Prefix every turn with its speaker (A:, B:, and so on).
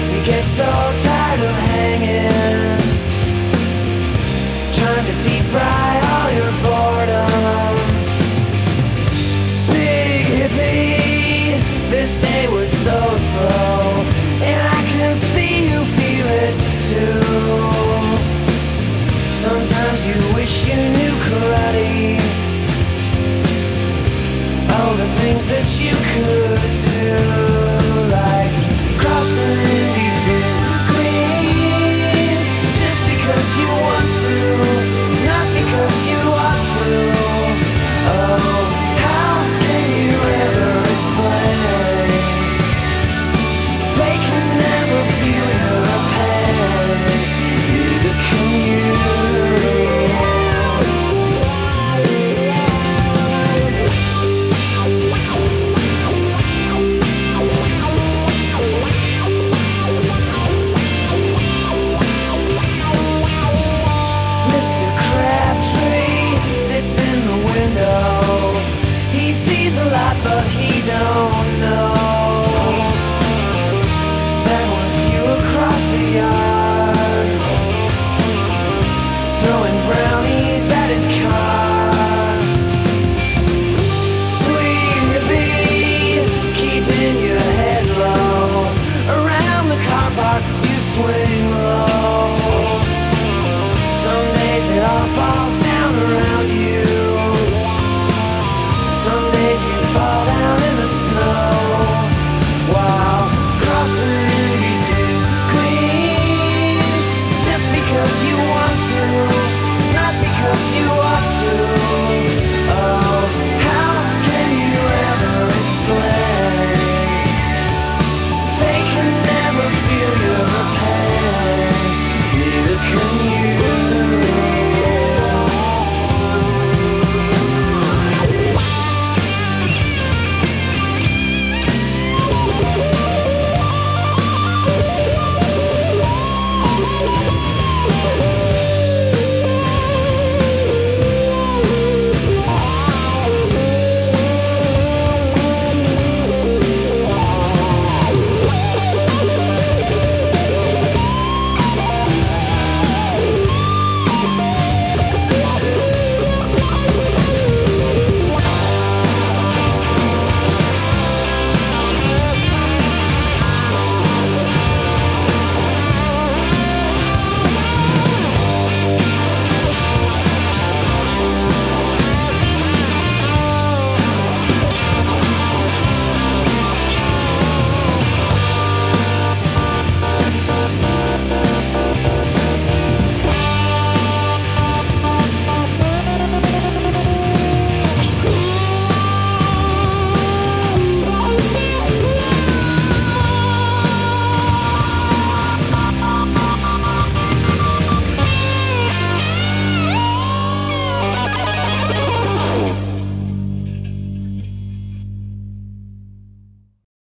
A: easy gets old